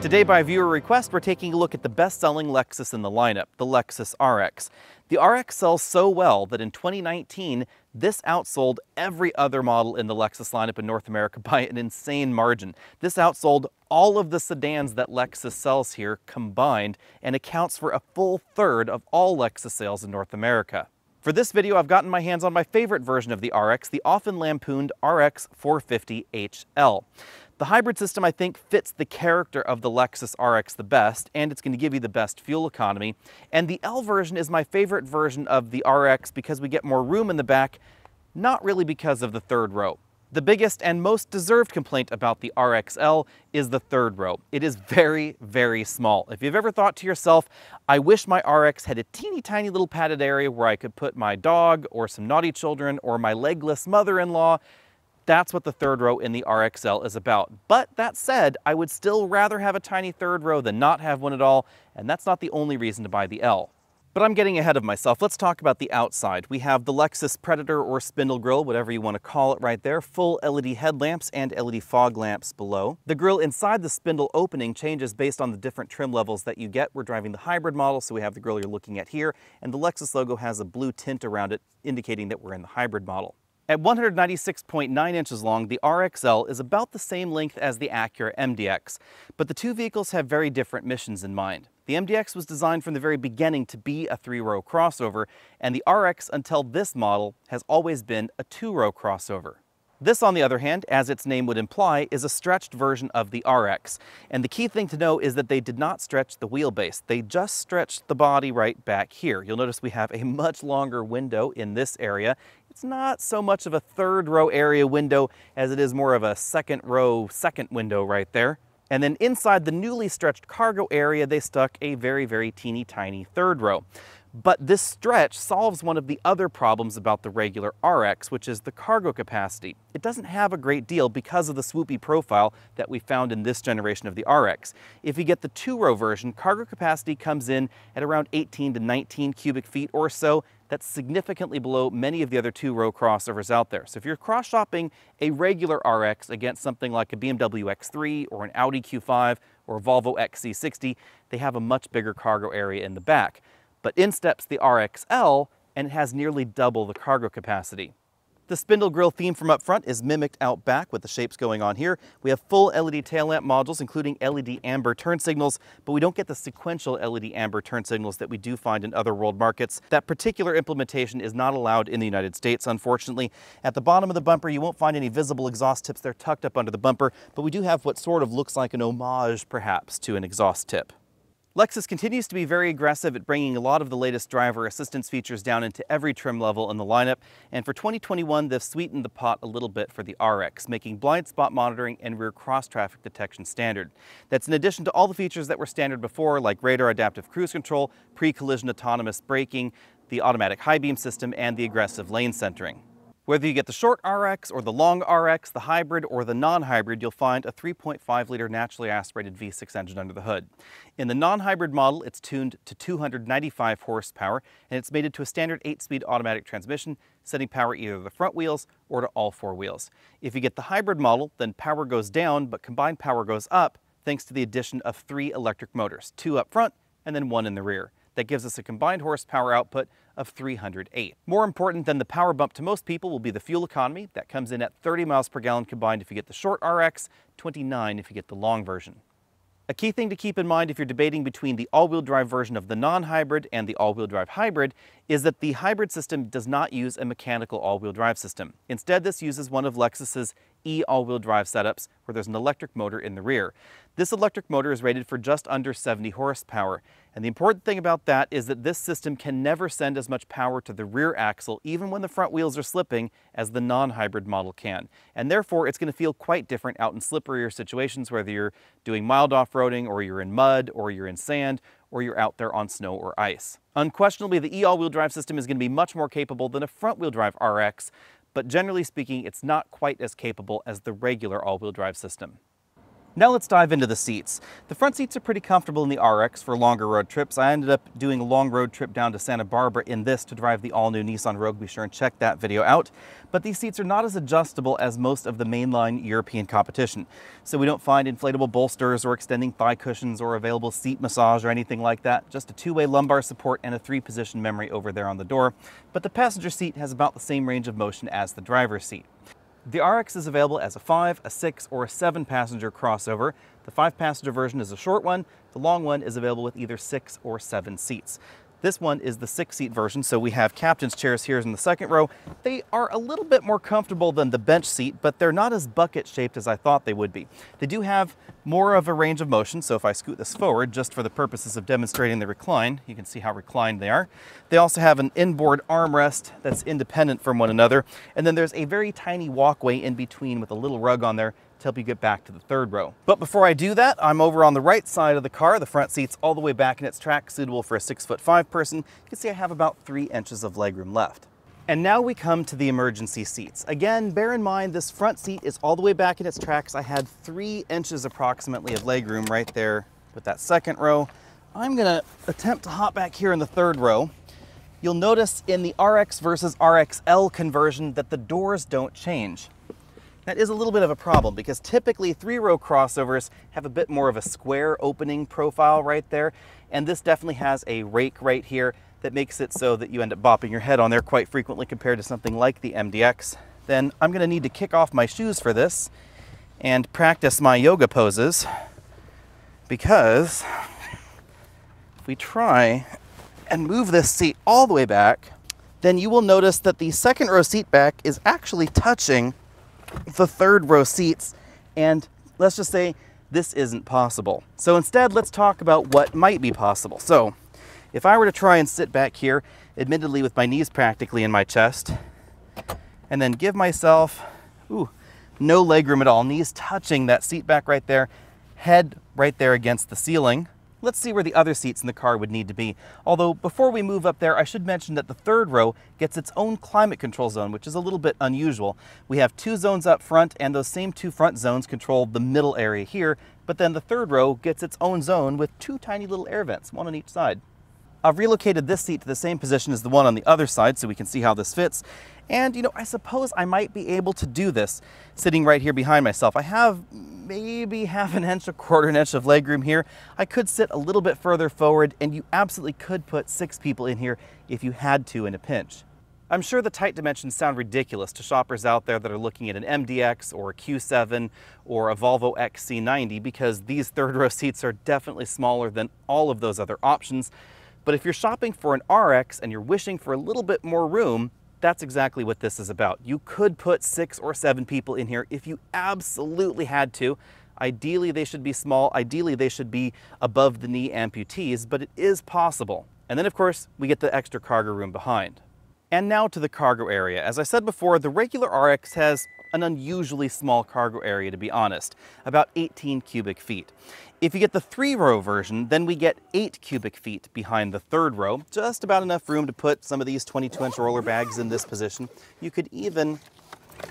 Today, by viewer request, we're taking a look at the best-selling Lexus in the lineup, the Lexus RX. The RX sells so well that in 2019, this outsold every other model in the Lexus lineup in North America by an insane margin. This outsold all of the sedans that Lexus sells here combined and accounts for a full third of all Lexus sales in North America. For this video, I've gotten my hands on my favorite version of the RX, the often lampooned RX 450 HL. The hybrid system, I think, fits the character of the Lexus RX the best, and it's going to give you the best fuel economy. And the L version is my favorite version of the RX because we get more room in the back, not really because of the third row. The biggest and most deserved complaint about the RXL is the third row. It is very, very small. If you've ever thought to yourself, I wish my RX had a teeny tiny little padded area where I could put my dog or some naughty children or my legless mother-in-law, that's what the third row in the RXL is about. But that said, I would still rather have a tiny third row than not have one at all, and that's not the only reason to buy the L. But I'm getting ahead of myself. Let's talk about the outside. We have the Lexus Predator or spindle grille, whatever you want to call it right there, full LED headlamps and LED fog lamps below. The grille inside the spindle opening changes based on the different trim levels that you get. We're driving the hybrid model, so we have the grille you're looking at here, and the Lexus logo has a blue tint around it, indicating that we're in the hybrid model. At 196.9 inches long, the RXL is about the same length as the Acura MDX, but the two vehicles have very different missions in mind. The MDX was designed from the very beginning to be a three-row crossover, and the RX until this model has always been a two-row crossover. This, on the other hand, as its name would imply, is a stretched version of the RX. And the key thing to know is that they did not stretch the wheelbase. They just stretched the body right back here. You'll notice we have a much longer window in this area. It's not so much of a third row area window as it is more of a second row second window right there. And then inside the newly stretched cargo area, they stuck a very, very teeny tiny third row. But this stretch solves one of the other problems about the regular RX, which is the cargo capacity. It doesn't have a great deal because of the swoopy profile that we found in this generation of the RX. If you get the two-row version, cargo capacity comes in at around 18 to 19 cubic feet or so. That's significantly below many of the other two-row crossovers out there. So if you're cross-shopping a regular RX against something like a BMW X3 or an Audi Q5 or a Volvo XC60, they have a much bigger cargo area in the back but in steps the RXL and it has nearly double the cargo capacity. The spindle grille theme from up front is mimicked out back with the shapes going on here. We have full LED tail lamp modules, including LED amber turn signals, but we don't get the sequential LED amber turn signals that we do find in other world markets. That particular implementation is not allowed in the United States, unfortunately. At the bottom of the bumper, you won't find any visible exhaust tips. They're tucked up under the bumper, but we do have what sort of looks like an homage, perhaps, to an exhaust tip. Lexus continues to be very aggressive at bringing a lot of the latest driver assistance features down into every trim level in the lineup, and for 2021 they've sweetened the pot a little bit for the RX, making blind spot monitoring and rear cross-traffic detection standard. That's in addition to all the features that were standard before, like radar adaptive cruise control, pre-collision autonomous braking, the automatic high beam system, and the aggressive lane centering. Whether you get the short RX or the long RX, the hybrid or the non-hybrid, you'll find a 3.5 liter naturally aspirated V6 engine under the hood. In the non-hybrid model, it's tuned to 295 horsepower and it's mated to a standard 8-speed automatic transmission, sending power either to the front wheels or to all four wheels. If you get the hybrid model, then power goes down, but combined power goes up thanks to the addition of three electric motors, two up front and then one in the rear. That gives us a combined horsepower output of 308. More important than the power bump to most people will be the fuel economy. That comes in at 30 miles per gallon combined if you get the short RX, 29 if you get the long version. A key thing to keep in mind if you're debating between the all-wheel drive version of the non-hybrid and the all-wheel drive hybrid is that the hybrid system does not use a mechanical all-wheel drive system. Instead, this uses one of Lexus's E all-wheel drive setups where there's an electric motor in the rear. This electric motor is rated for just under 70 horsepower, and the important thing about that is that this system can never send as much power to the rear axle, even when the front wheels are slipping, as the non-hybrid model can. And therefore, it's going to feel quite different out in slipperier situations, whether you're doing mild off-roading, or you're in mud, or you're in sand, or you're out there on snow or ice. Unquestionably, the E all-wheel drive system is going to be much more capable than a front-wheel drive RX, but generally speaking, it's not quite as capable as the regular all-wheel drive system. Now let's dive into the seats. The front seats are pretty comfortable in the RX for longer road trips. I ended up doing a long road trip down to Santa Barbara in this to drive the all-new Nissan Rogue. Be sure and check that video out. But these seats are not as adjustable as most of the mainline European competition. So we don't find inflatable bolsters or extending thigh cushions or available seat massage or anything like that. Just a two-way lumbar support and a three-position memory over there on the door. But the passenger seat has about the same range of motion as the driver's seat. The RX is available as a 5, a 6, or a 7 passenger crossover. The 5 passenger version is a short one. The long one is available with either 6 or 7 seats. This one is the six seat version, so we have captain's chairs here in the second row. They are a little bit more comfortable than the bench seat, but they're not as bucket shaped as I thought they would be. They do have more of a range of motion, so if I scoot this forward, just for the purposes of demonstrating the recline, you can see how reclined they are. They also have an inboard armrest that's independent from one another, and then there's a very tiny walkway in between with a little rug on there to help you get back to the third row. But before I do that, I'm over on the right side of the car. The front seat's all the way back in its track, suitable for a six foot five person. You can see I have about three inches of legroom left. And now we come to the emergency seats. Again, bear in mind this front seat is all the way back in its tracks. I had three inches approximately of legroom right there with that second row. I'm gonna attempt to hop back here in the third row. You'll notice in the RX versus RXL conversion that the doors don't change. That is a little bit of a problem because typically three row crossovers have a bit more of a square opening profile right there. And this definitely has a rake right here that makes it so that you end up bopping your head on there quite frequently compared to something like the MDX. Then I'm gonna need to kick off my shoes for this and practice my yoga poses because if we try and move this seat all the way back, then you will notice that the second row seat back is actually touching the third row seats, and let's just say this isn't possible. So instead, let's talk about what might be possible. So if I were to try and sit back here, admittedly with my knees practically in my chest, and then give myself, ooh, no leg room at all, knees touching that seat back right there, head right there against the ceiling, Let's see where the other seats in the car would need to be. Although before we move up there, I should mention that the third row gets its own climate control zone, which is a little bit unusual. We have two zones up front and those same two front zones control the middle area here, but then the third row gets its own zone with two tiny little air vents, one on each side. I've relocated this seat to the same position as the one on the other side so we can see how this fits. And, you know, I suppose I might be able to do this sitting right here behind myself. I have maybe half an inch, a quarter an inch of legroom here. I could sit a little bit further forward and you absolutely could put six people in here if you had to in a pinch. I'm sure the tight dimensions sound ridiculous to shoppers out there that are looking at an MDX or a Q7 or a Volvo XC90 because these third row seats are definitely smaller than all of those other options. But if you're shopping for an RX and you're wishing for a little bit more room, that's exactly what this is about. You could put six or seven people in here if you absolutely had to. Ideally, they should be small. Ideally, they should be above the knee amputees, but it is possible. And then, of course, we get the extra cargo room behind. And now to the cargo area. As I said before, the regular RX has an unusually small cargo area, to be honest, about 18 cubic feet. If you get the three row version, then we get eight cubic feet behind the third row, just about enough room to put some of these 22 inch roller bags in this position. You could even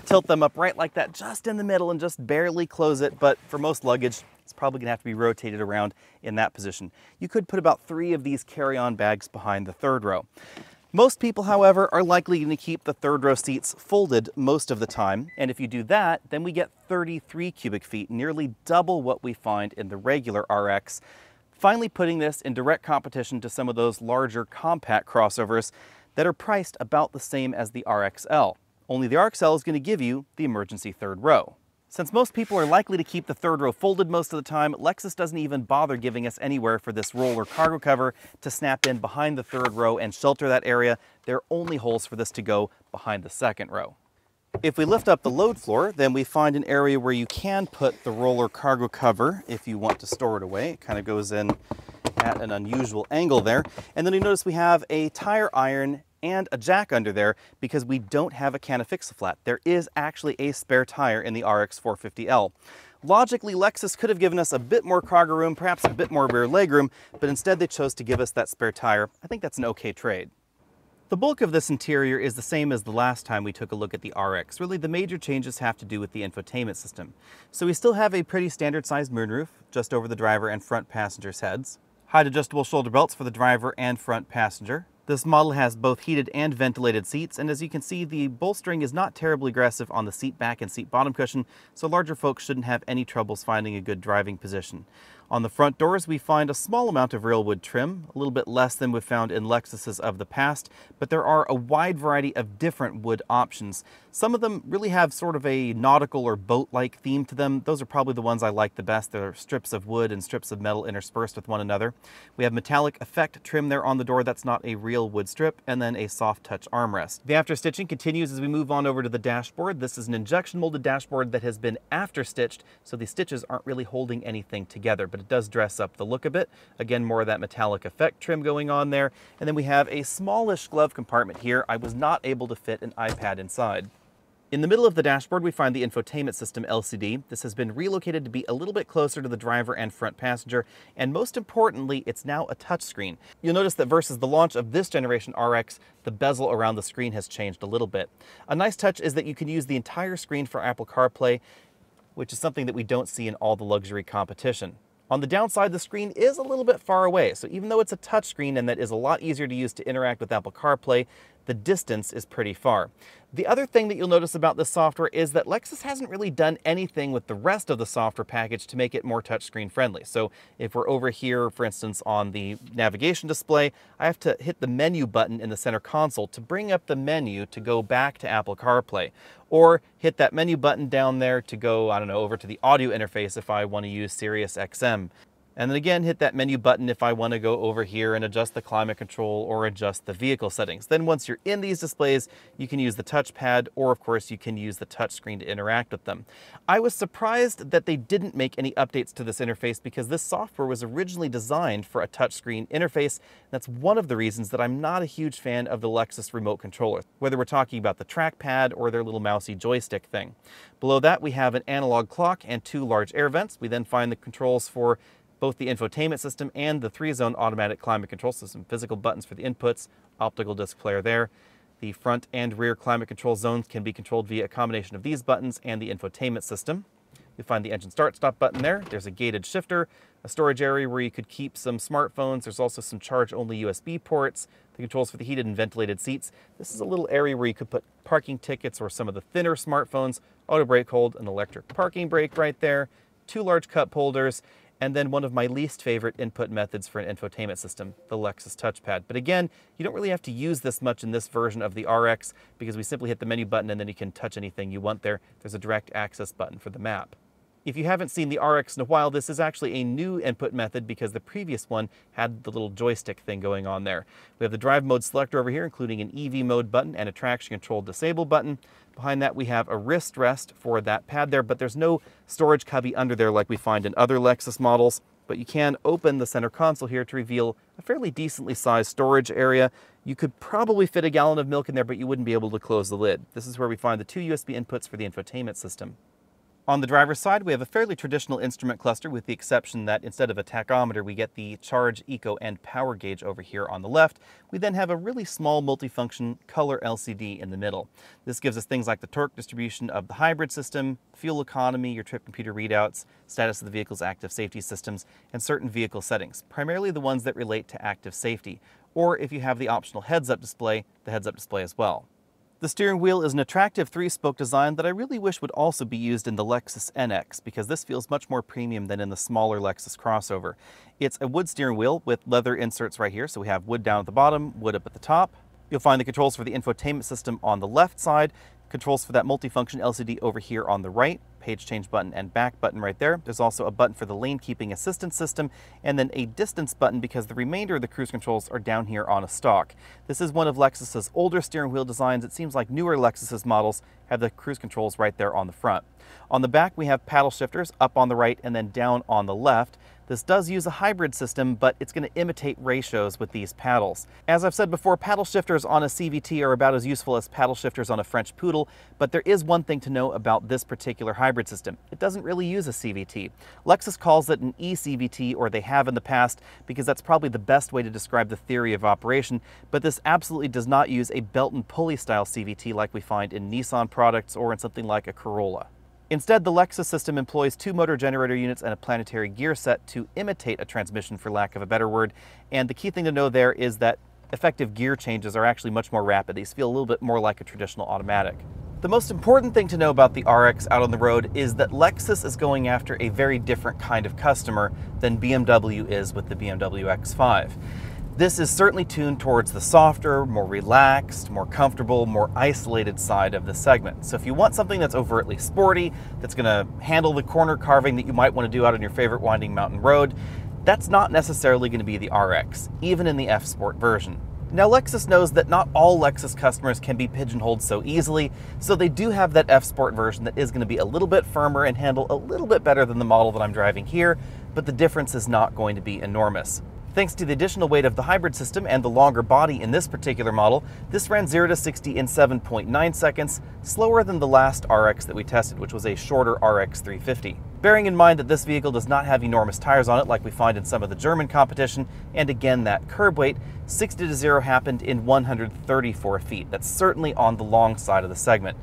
tilt them up right like that, just in the middle and just barely close it. But for most luggage, it's probably gonna have to be rotated around in that position. You could put about three of these carry-on bags behind the third row. Most people, however, are likely going to keep the third row seats folded most of the time. And if you do that, then we get 33 cubic feet, nearly double what we find in the regular RX. Finally putting this in direct competition to some of those larger compact crossovers that are priced about the same as the RXL. Only the RXL is going to give you the emergency third row. Since most people are likely to keep the third row folded most of the time, Lexus doesn't even bother giving us anywhere for this roller cargo cover to snap in behind the third row and shelter that area. There are only holes for this to go behind the second row. If we lift up the load floor, then we find an area where you can put the roller cargo cover if you want to store it away. It kind of goes in at an unusual angle there. And then you notice we have a tire iron and a jack under there because we don't have a can of Fix-A-Flat. There is actually a spare tire in the RX 450L. Logically, Lexus could have given us a bit more cargo room, perhaps a bit more rear legroom, but instead they chose to give us that spare tire. I think that's an okay trade. The bulk of this interior is the same as the last time we took a look at the RX. Really, the major changes have to do with the infotainment system. So we still have a pretty standard sized moonroof just over the driver and front passengers' heads. Height adjustable shoulder belts for the driver and front passenger. This model has both heated and ventilated seats, and as you can see, the bolstering is not terribly aggressive on the seat back and seat bottom cushion, so larger folks shouldn't have any troubles finding a good driving position. On the front doors, we find a small amount of real wood trim, a little bit less than we've found in Lexuses of the past, but there are a wide variety of different wood options. Some of them really have sort of a nautical or boat-like theme to them. Those are probably the ones I like the best. They're strips of wood and strips of metal interspersed with one another. We have metallic effect trim there on the door. That's not a real wood strip, and then a soft touch armrest. The after stitching continues as we move on over to the dashboard. This is an injection molded dashboard that has been after stitched, so the stitches aren't really holding anything together. But but it does dress up the look a bit. Again, more of that metallic effect trim going on there. And then we have a smallish glove compartment here. I was not able to fit an iPad inside. In the middle of the dashboard, we find the infotainment system LCD. This has been relocated to be a little bit closer to the driver and front passenger, and most importantly, it's now a touchscreen. You'll notice that versus the launch of this generation RX, the bezel around the screen has changed a little bit. A nice touch is that you can use the entire screen for Apple CarPlay, which is something that we don't see in all the luxury competition. On the downside, the screen is a little bit far away, so even though it's a touchscreen and that is a lot easier to use to interact with Apple CarPlay, the distance is pretty far. The other thing that you'll notice about this software is that Lexus hasn't really done anything with the rest of the software package to make it more touchscreen friendly. So if we're over here, for instance, on the navigation display, I have to hit the menu button in the center console to bring up the menu to go back to Apple CarPlay. Or hit that menu button down there to go, I don't know, over to the audio interface if I want to use Sirius XM. And then again, hit that menu button if I want to go over here and adjust the climate control or adjust the vehicle settings. Then once you're in these displays, you can use the touchpad or of course you can use the touchscreen to interact with them. I was surprised that they didn't make any updates to this interface because this software was originally designed for a touchscreen interface. That's one of the reasons that I'm not a huge fan of the Lexus remote controller, whether we're talking about the trackpad or their little mousy joystick thing. Below that, we have an analog clock and two large air vents. We then find the controls for both the infotainment system and the three-zone automatic climate control system. Physical buttons for the inputs, optical disc player there. The front and rear climate control zones can be controlled via a combination of these buttons and the infotainment system. You'll find the engine start stop button there. There's a gated shifter, a storage area where you could keep some smartphones. There's also some charge only USB ports, the controls for the heated and ventilated seats. This is a little area where you could put parking tickets or some of the thinner smartphones, auto brake hold, an electric parking brake right there, two large cup holders, and then one of my least favorite input methods for an infotainment system, the Lexus touchpad. But again, you don't really have to use this much in this version of the RX because we simply hit the menu button and then you can touch anything you want there. There's a direct access button for the map. If you haven't seen the RX in a while, this is actually a new input method because the previous one had the little joystick thing going on there. We have the drive mode selector over here, including an EV mode button and a traction control disable button. Behind that, we have a wrist rest for that pad there, but there's no storage cubby under there like we find in other Lexus models. But you can open the center console here to reveal a fairly decently sized storage area. You could probably fit a gallon of milk in there, but you wouldn't be able to close the lid. This is where we find the two USB inputs for the infotainment system. On the driver's side, we have a fairly traditional instrument cluster with the exception that instead of a tachometer, we get the charge, eco, and power gauge over here on the left. We then have a really small multifunction color LCD in the middle. This gives us things like the torque distribution of the hybrid system, fuel economy, your trip computer readouts, status of the vehicle's active safety systems, and certain vehicle settings, primarily the ones that relate to active safety, or if you have the optional heads-up display, the heads-up display as well. The steering wheel is an attractive three-spoke design that I really wish would also be used in the Lexus NX because this feels much more premium than in the smaller Lexus crossover. It's a wood steering wheel with leather inserts right here, so we have wood down at the bottom, wood up at the top. You'll find the controls for the infotainment system on the left side, controls for that multifunction LCD over here on the right, page change button and back button right there. There's also a button for the lane keeping assistance system and then a distance button because the remainder of the cruise controls are down here on a stalk. This is one of Lexus's older steering wheel designs. It seems like newer Lexus's models have the cruise controls right there on the front. On the back, we have paddle shifters up on the right and then down on the left. This does use a hybrid system, but it's going to imitate ratios with these paddles. As I've said before, paddle shifters on a CVT are about as useful as paddle shifters on a French Poodle, but there is one thing to know about this particular hybrid system. It doesn't really use a CVT. Lexus calls it an eCVT, or they have in the past, because that's probably the best way to describe the theory of operation, but this absolutely does not use a belt and pulley style CVT like we find in Nissan products or in something like a Corolla. Instead, the Lexus system employs two motor generator units and a planetary gear set to imitate a transmission, for lack of a better word. And the key thing to know there is that effective gear changes are actually much more rapid. These feel a little bit more like a traditional automatic. The most important thing to know about the RX out on the road is that Lexus is going after a very different kind of customer than BMW is with the BMW X5. This is certainly tuned towards the softer, more relaxed, more comfortable, more isolated side of the segment. So if you want something that's overtly sporty, that's gonna handle the corner carving that you might wanna do out on your favorite winding mountain road, that's not necessarily gonna be the RX, even in the F Sport version. Now Lexus knows that not all Lexus customers can be pigeonholed so easily, so they do have that F Sport version that is going to be a little bit firmer and handle a little bit better than the model that I'm driving here, but the difference is not going to be enormous. Thanks to the additional weight of the hybrid system and the longer body in this particular model, this ran 0 to 60 in 7.9 seconds, slower than the last RX that we tested, which was a shorter RX 350. Bearing in mind that this vehicle does not have enormous tires on it like we find in some of the German competition, and again that curb weight, 60 to 0 happened in 134 feet. That's certainly on the long side of the segment.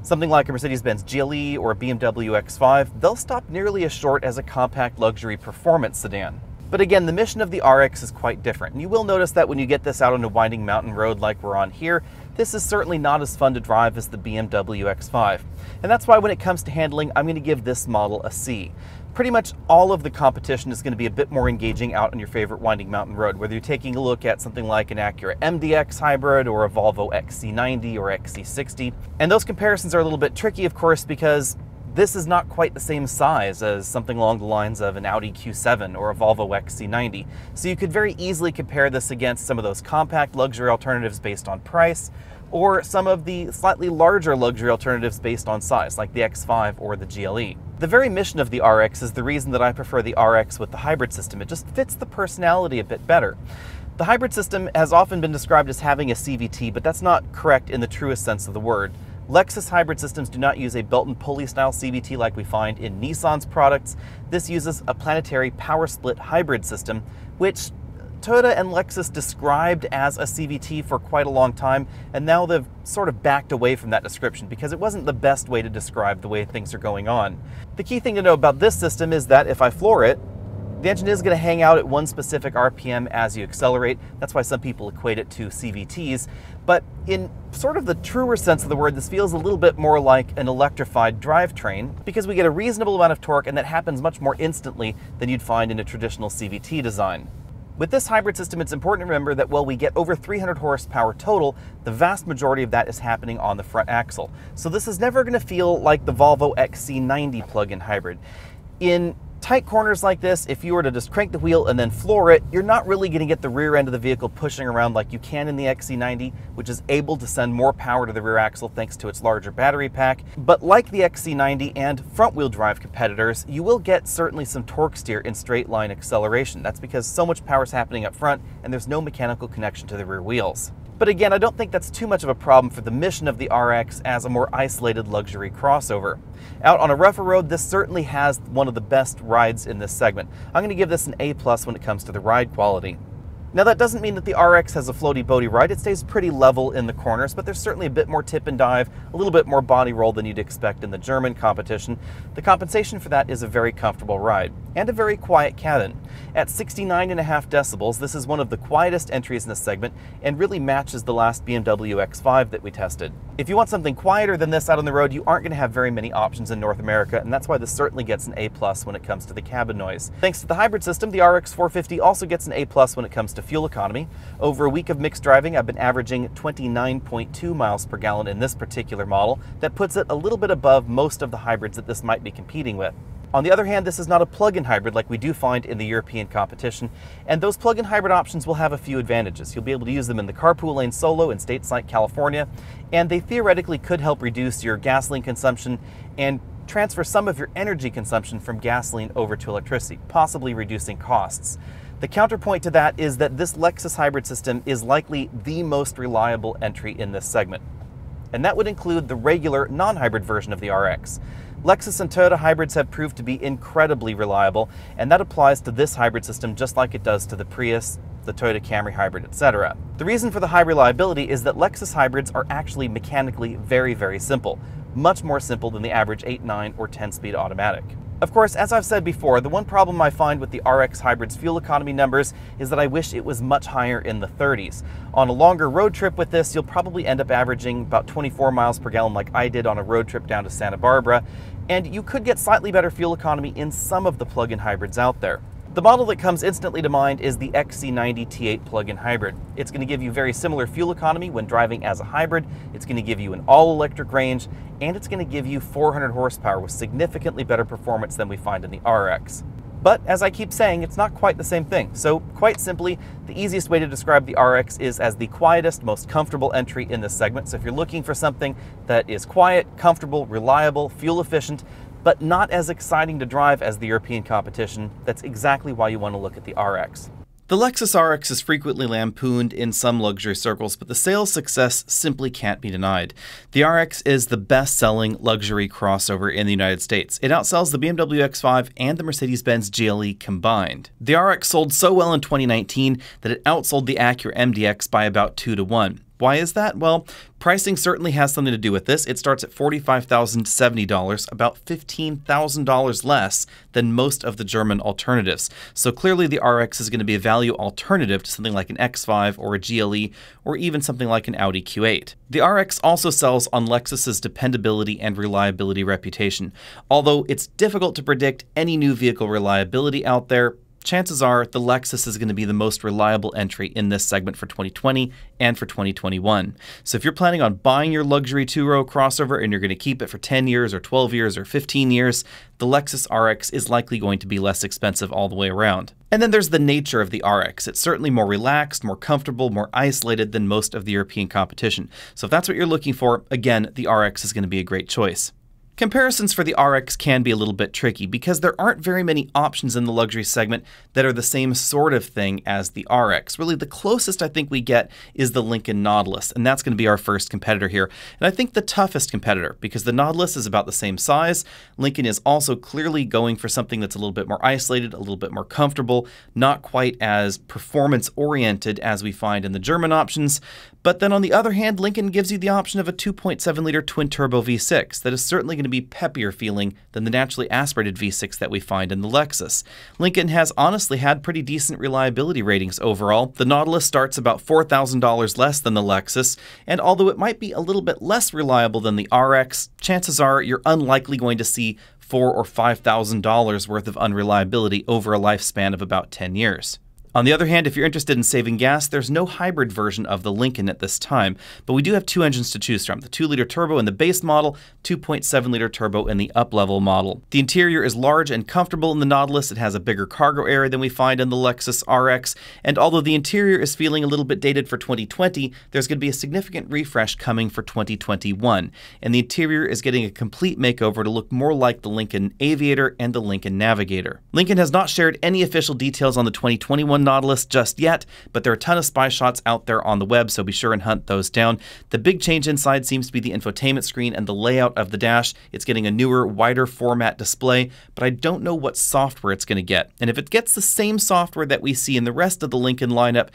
Something like a Mercedes-Benz GLE or a BMW X5, they'll stop nearly as short as a compact luxury performance sedan. But again, the mission of the RX is quite different. And you will notice that when you get this out on a winding mountain road like we're on here, this is certainly not as fun to drive as the BMW X5. And that's why when it comes to handling, I'm going to give this model a C. Pretty much all of the competition is going to be a bit more engaging out on your favorite winding mountain road, whether you're taking a look at something like an Acura MDX hybrid or a Volvo XC90 or XC60. And those comparisons are a little bit tricky, of course, because this is not quite the same size as something along the lines of an Audi Q7 or a Volvo XC90, so you could very easily compare this against some of those compact luxury alternatives based on price, or some of the slightly larger luxury alternatives based on size, like the X5 or the GLE. The very mission of the RX is the reason that I prefer the RX with the hybrid system. It just fits the personality a bit better. The hybrid system has often been described as having a CVT, but that's not correct in the truest sense of the word. Lexus hybrid systems do not use a belt and pulley style CVT like we find in Nissan's products. This uses a planetary power split hybrid system, which Toyota and Lexus described as a CVT for quite a long time, and now they've sort of backed away from that description because it wasn't the best way to describe the way things are going on. The key thing to know about this system is that if I floor it, the engine is going to hang out at one specific RPM as you accelerate. That's why some people equate it to CVTs. But in sort of the truer sense of the word, this feels a little bit more like an electrified drivetrain because we get a reasonable amount of torque and that happens much more instantly than you'd find in a traditional CVT design. With this hybrid system, it's important to remember that while we get over 300 horsepower total, the vast majority of that is happening on the front axle. So this is never going to feel like the Volvo XC90 plug-in hybrid. In tight corners like this, if you were to just crank the wheel and then floor it, you're not really going to get the rear end of the vehicle pushing around like you can in the XC90, which is able to send more power to the rear axle thanks to its larger battery pack. But like the XC90 and front wheel drive competitors, you will get certainly some torque steer in straight line acceleration. That's because so much power is happening up front and there's no mechanical connection to the rear wheels. But again, I don't think that's too much of a problem for the mission of the RX as a more isolated luxury crossover. Out on a rougher road, this certainly has one of the best rides in this segment. I'm going to give this an A plus when it comes to the ride quality. Now that doesn't mean that the RX has a floaty boaty ride, it stays pretty level in the corners, but there's certainly a bit more tip and dive, a little bit more body roll than you'd expect in the German competition. The compensation for that is a very comfortable ride, and a very quiet cabin. At 69.5 decibels, this is one of the quietest entries in this segment, and really matches the last BMW X5 that we tested. If you want something quieter than this out on the road, you aren't going to have very many options in North America, and that's why this certainly gets an A plus when it comes to the cabin noise. Thanks to the hybrid system, the RX 450 also gets an A plus when it comes to fuel economy. Over a week of mixed driving, I've been averaging 29.2 miles per gallon in this particular model. That puts it a little bit above most of the hybrids that this might be competing with. On the other hand, this is not a plug-in hybrid like we do find in the European competition, and those plug-in hybrid options will have a few advantages. You'll be able to use them in the carpool lane solo in states like California, and they theoretically could help reduce your gasoline consumption and transfer some of your energy consumption from gasoline over to electricity, possibly reducing costs. The counterpoint to that is that this Lexus hybrid system is likely the most reliable entry in this segment. And that would include the regular non-hybrid version of the RX. Lexus and Toyota hybrids have proved to be incredibly reliable, and that applies to this hybrid system just like it does to the Prius, the Toyota Camry hybrid, etc. The reason for the high reliability is that Lexus hybrids are actually mechanically very, very simple, much more simple than the average 8, 9, or 10 speed automatic. Of course, as I've said before, the one problem I find with the RX Hybrid's fuel economy numbers is that I wish it was much higher in the 30s. On a longer road trip with this, you'll probably end up averaging about 24 miles per gallon like I did on a road trip down to Santa Barbara, and you could get slightly better fuel economy in some of the plug-in hybrids out there. The model that comes instantly to mind is the XC90 T8 plug-in hybrid. It's going to give you very similar fuel economy when driving as a hybrid, it's going to give you an all-electric range, and it's going to give you 400 horsepower with significantly better performance than we find in the RX. But as I keep saying, it's not quite the same thing. So quite simply, the easiest way to describe the RX is as the quietest, most comfortable entry in this segment. So if you're looking for something that is quiet, comfortable, reliable, fuel efficient, but not as exciting to drive as the European competition. That's exactly why you want to look at the RX. The Lexus RX is frequently lampooned in some luxury circles, but the sales success simply can't be denied. The RX is the best selling luxury crossover in the United States. It outsells the BMW X5 and the Mercedes Benz GLE combined. The RX sold so well in 2019 that it outsold the Acura MDX by about 2 to 1. Why is that? Well, pricing certainly has something to do with this. It starts at $45,070, about $15,000 less than most of the German alternatives. So clearly the RX is going to be a value alternative to something like an X5 or a GLE or even something like an Audi Q8. The RX also sells on Lexus's dependability and reliability reputation. Although it's difficult to predict any new vehicle reliability out there, chances are the Lexus is going to be the most reliable entry in this segment for 2020 and for 2021. So if you're planning on buying your luxury two-row crossover and you're going to keep it for 10 years or 12 years or 15 years, the Lexus RX is likely going to be less expensive all the way around. And then there's the nature of the RX. It's certainly more relaxed, more comfortable, more isolated than most of the European competition. So if that's what you're looking for, again, the RX is going to be a great choice. Comparisons for the RX can be a little bit tricky because there aren't very many options in the luxury segment that are the same sort of thing as the RX. Really, the closest I think we get is the Lincoln Nautilus, and that's going to be our first competitor here. And I think the toughest competitor because the Nautilus is about the same size. Lincoln is also clearly going for something that's a little bit more isolated, a little bit more comfortable, not quite as performance oriented as we find in the German options. But then on the other hand, Lincoln gives you the option of a 2.7 liter twin turbo V6 that is certainly going to be peppier feeling than the naturally aspirated V6 that we find in the Lexus. Lincoln has honestly had pretty decent reliability ratings overall. The Nautilus starts about $4,000 less than the Lexus, and although it might be a little bit less reliable than the RX, chances are you're unlikely going to see four or five thousand dollars worth of unreliability over a lifespan of about 10 years. On the other hand, if you're interested in saving gas, there's no hybrid version of the Lincoln at this time, but we do have two engines to choose from, the 2-liter turbo in the base model, 2.7-liter turbo in the up-level model. The interior is large and comfortable in the Nautilus, it has a bigger cargo area than we find in the Lexus RX, and although the interior is feeling a little bit dated for 2020, there's going to be a significant refresh coming for 2021, and the interior is getting a complete makeover to look more like the Lincoln Aviator and the Lincoln Navigator. Lincoln has not shared any official details on the 2021 Nautilus just yet, but there are a ton of spy shots out there on the web, so be sure and hunt those down. The big change inside seems to be the infotainment screen and the layout of the dash. It's getting a newer, wider format display, but I don't know what software it's going to get. And if it gets the same software that we see in the rest of the Lincoln lineup,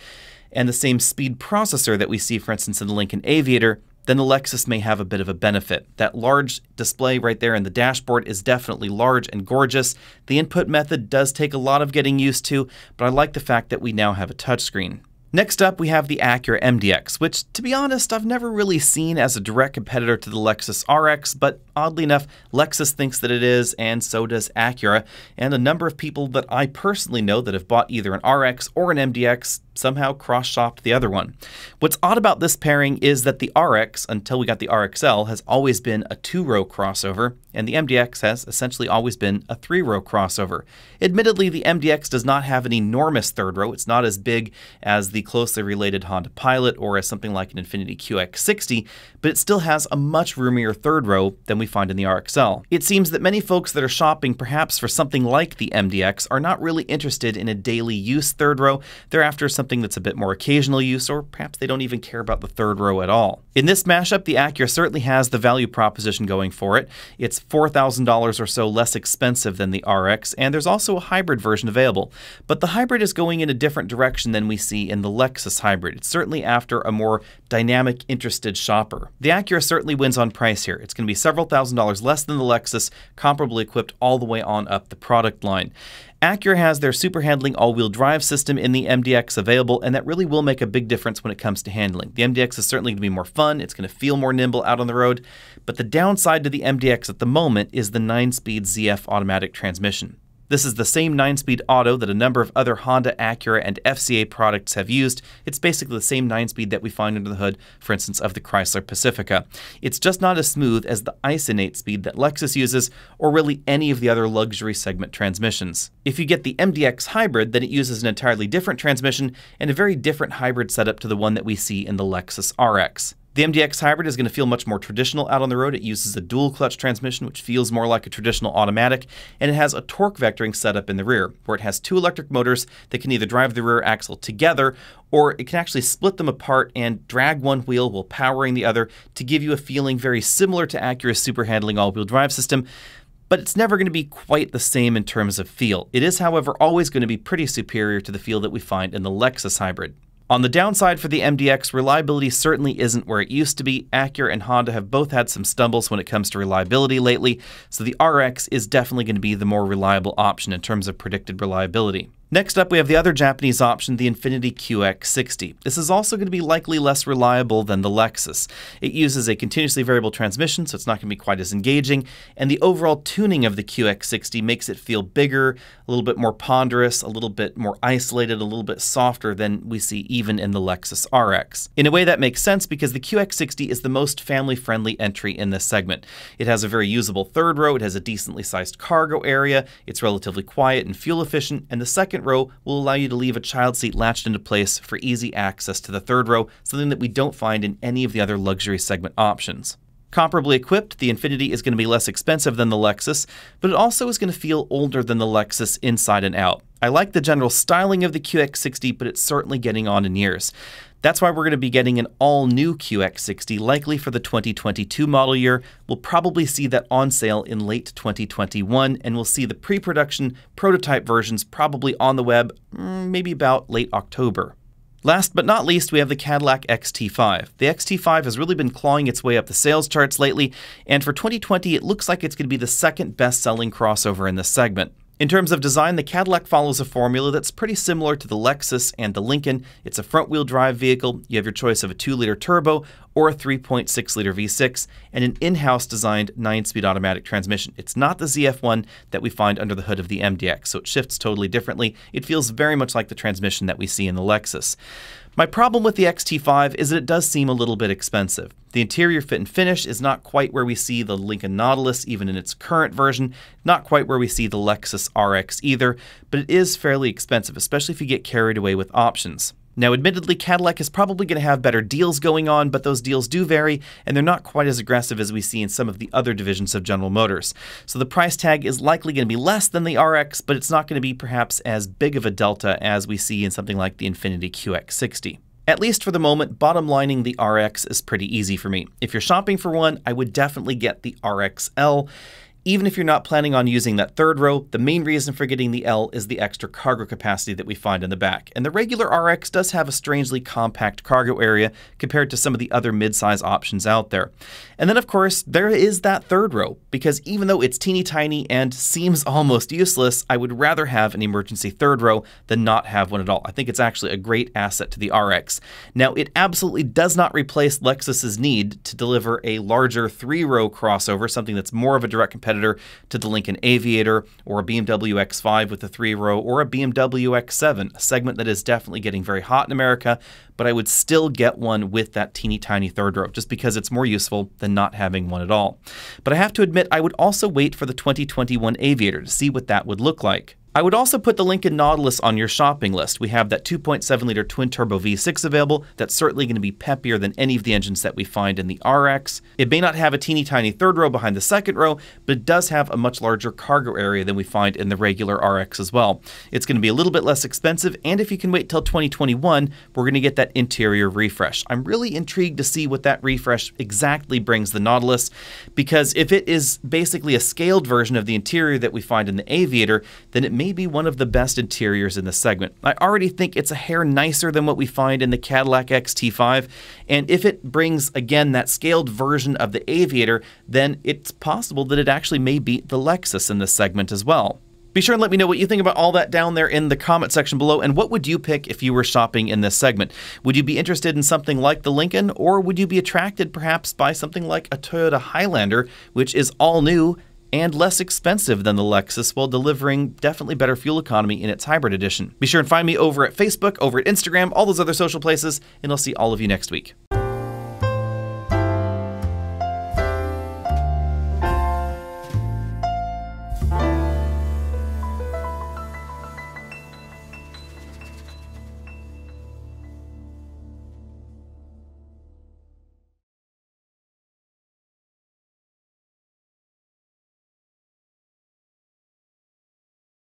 and the same speed processor that we see, for instance, in the Lincoln Aviator, then the Lexus may have a bit of a benefit. That large display right there in the dashboard is definitely large and gorgeous. The input method does take a lot of getting used to, but I like the fact that we now have a touchscreen. Next up, we have the Acura MDX, which, to be honest, I've never really seen as a direct competitor to the Lexus RX, but oddly enough, Lexus thinks that it is, and so does Acura. And a number of people that I personally know that have bought either an RX or an MDX somehow cross shopped the other one. What's odd about this pairing is that the RX, until we got the RXL, has always been a two row crossover, and the MDX has essentially always been a three row crossover. Admittedly, the MDX does not have an enormous third row. It's not as big as the closely related Honda Pilot or as something like an Infiniti QX60, but it still has a much roomier third row than we find in the RXL. It seems that many folks that are shopping perhaps for something like the MDX are not really interested in a daily use third row. They're after something that's a bit more occasional use, or perhaps they don't even care about the third row at all. In this mashup, the Acura certainly has the value proposition going for it. It's $4,000 or so less expensive than the RX, and there's also a hybrid version available. But the hybrid is going in a different direction than we see in the Lexus hybrid. It's certainly after a more dynamic, interested shopper. The Acura certainly wins on price here. It's going to be several thousand dollars less than the Lexus, comparably equipped all the way on up the product line. Acura has their super handling all wheel drive system in the MDX available, and that really will make a big difference when it comes to handling. The MDX is certainly going to be more fun, it's going to feel more nimble out on the road, but the downside to the MDX at the moment is the 9 speed ZF automatic transmission. This is the same 9-speed auto that a number of other Honda, Acura, and FCA products have used. It's basically the same 9-speed that we find under the hood, for instance, of the Chrysler Pacifica. It's just not as smooth as the Aisin 8-speed that Lexus uses, or really any of the other luxury segment transmissions. If you get the MDX hybrid, then it uses an entirely different transmission and a very different hybrid setup to the one that we see in the Lexus RX. The MDX Hybrid is going to feel much more traditional out on the road. It uses a dual clutch transmission, which feels more like a traditional automatic, and it has a torque vectoring setup in the rear, where it has two electric motors that can either drive the rear axle together or it can actually split them apart and drag one wheel while powering the other to give you a feeling very similar to Acura's super handling all wheel drive system. But it's never going to be quite the same in terms of feel. It is, however, always going to be pretty superior to the feel that we find in the Lexus hybrid. On the downside for the MDX, reliability certainly isn't where it used to be. Acura and Honda have both had some stumbles when it comes to reliability lately, so the RX is definitely going to be the more reliable option in terms of predicted reliability. Next up, we have the other Japanese option, the Infiniti QX60. This is also going to be likely less reliable than the Lexus. It uses a continuously variable transmission, so it's not going to be quite as engaging, and the overall tuning of the QX60 makes it feel bigger, a little bit more ponderous, a little bit more isolated, a little bit softer than we see even in the Lexus RX. In a way, that makes sense because the QX60 is the most family-friendly entry in this segment. It has a very usable third row, it has a decently sized cargo area, it's relatively quiet and fuel efficient, and the second second row will allow you to leave a child seat latched into place for easy access to the third row, something that we don't find in any of the other luxury segment options. Comparably equipped, the Infiniti is going to be less expensive than the Lexus, but it also is going to feel older than the Lexus inside and out. I like the general styling of the QX60, but it's certainly getting on in years. That's why we're going to be getting an all new QX60, likely for the 2022 model year. We'll probably see that on sale in late 2021, and we'll see the pre production prototype versions probably on the web mm, maybe about late October. Last but not least, we have the Cadillac XT5. The XT5 has really been clawing its way up the sales charts lately, and for 2020, it looks like it's going to be the second best selling crossover in this segment. In terms of design, the Cadillac follows a formula that's pretty similar to the Lexus and the Lincoln. It's a front wheel drive vehicle. You have your choice of a 2 liter turbo or a 3.6 liter V6 and an in house designed 9 speed automatic transmission. It's not the ZF1 that we find under the hood of the MDX, so it shifts totally differently. It feels very much like the transmission that we see in the Lexus. My problem with the XT5 is that it does seem a little bit expensive. The interior fit and finish is not quite where we see the Lincoln Nautilus, even in its current version, not quite where we see the Lexus RX either, but it is fairly expensive, especially if you get carried away with options. Now, admittedly, Cadillac is probably going to have better deals going on, but those deals do vary, and they're not quite as aggressive as we see in some of the other divisions of General Motors. So the price tag is likely going to be less than the RX, but it's not going to be perhaps as big of a delta as we see in something like the Infiniti QX60. At least for the moment, bottom lining the RX is pretty easy for me. If you're shopping for one, I would definitely get the RXL. Even if you're not planning on using that third row, the main reason for getting the L is the extra cargo capacity that we find in the back. And the regular RX does have a strangely compact cargo area compared to some of the other midsize options out there. And then, of course, there is that third row, because even though it's teeny tiny and seems almost useless, I would rather have an emergency third row than not have one at all. I think it's actually a great asset to the RX. Now, it absolutely does not replace Lexus's need to deliver a larger three row crossover, something that's more of a direct competitor competitor to the Lincoln Aviator or a BMW X5 with a three row or a BMW X7, a segment that is definitely getting very hot in America, but I would still get one with that teeny tiny third row just because it's more useful than not having one at all. But I have to admit, I would also wait for the 2021 Aviator to see what that would look like. I would also put the Lincoln Nautilus on your shopping list. We have that 2.7 liter twin turbo V6 available. That's certainly going to be peppier than any of the engines that we find in the RX. It may not have a teeny tiny third row behind the second row, but it does have a much larger cargo area than we find in the regular RX as well. It's going to be a little bit less expensive, and if you can wait till 2021, we're going to get that interior refresh. I'm really intrigued to see what that refresh exactly brings the Nautilus, because if it is basically a scaled version of the interior that we find in the Aviator, then it may be one of the best interiors in the segment. I already think it's a hair nicer than what we find in the Cadillac XT5, and if it brings, again, that scaled version of the Aviator, then it's possible that it actually may beat the Lexus in this segment as well. Be sure and let me know what you think about all that down there in the comment section below. And what would you pick if you were shopping in this segment? Would you be interested in something like the Lincoln, or would you be attracted perhaps by something like a Toyota Highlander, which is all new and less expensive than the Lexus while delivering definitely better fuel economy in its hybrid edition. Be sure and find me over at Facebook, over at Instagram, all those other social places, and I'll see all of you next week.